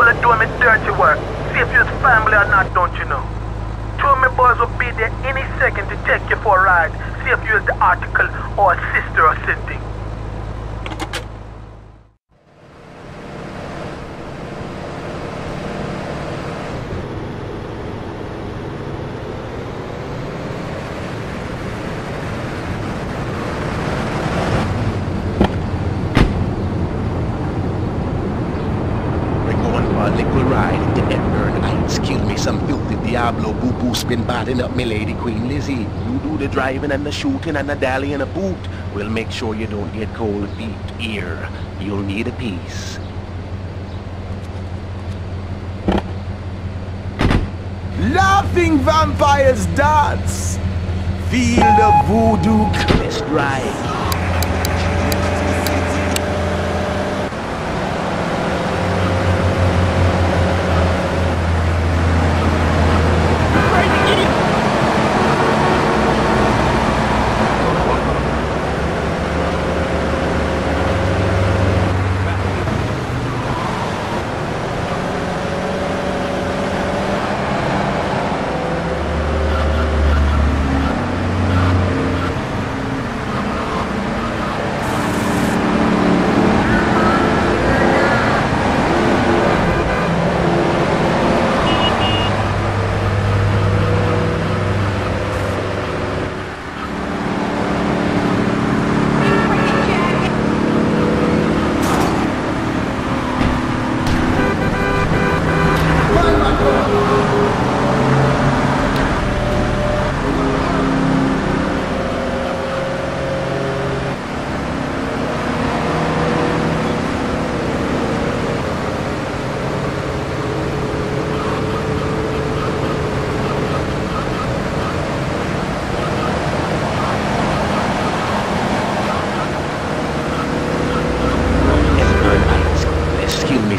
people are doing me dirty work. See if you's family or not, don't you know? Two of my boys will be there any second to take you for a ride. See if you's the article or a sister or something. Little ride into Hepburn Heights. Kill me some filthy Diablo boo-boo's been batting up me lady Queen Lizzie. You do the driving and the shooting and the dally in a boot. We'll make sure you don't get cold feet here. You'll need a piece. Laughing vampires dance. Feel the voodoo. Let's drive.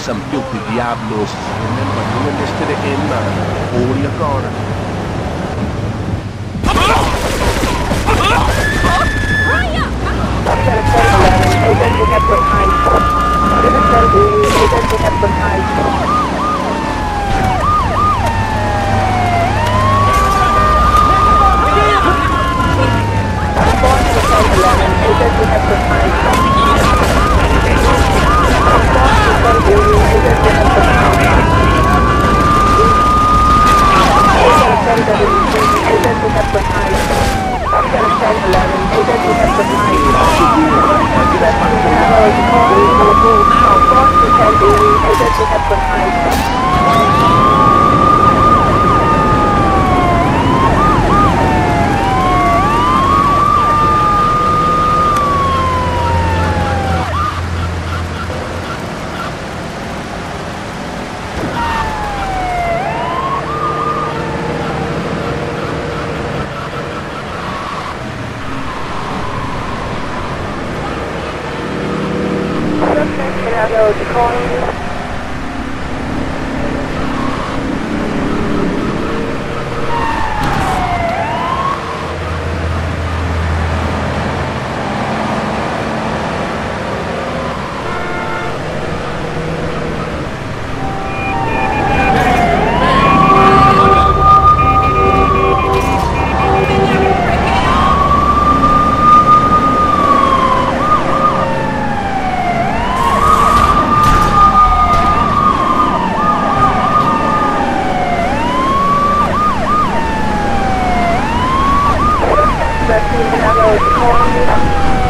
Some filthy Diablos. Remember, doing this to the end, man. Hold your corner. Ah! Thank you. that's the end of the morning.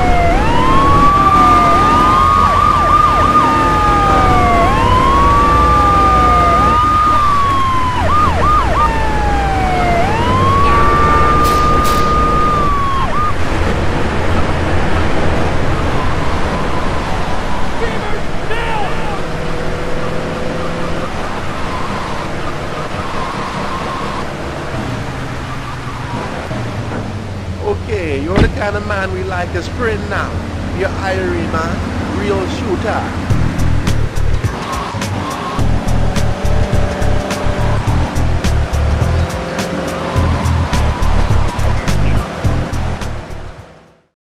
Okay, you're the kind of man we like to sprint now. You're Irie, man. Real shooter.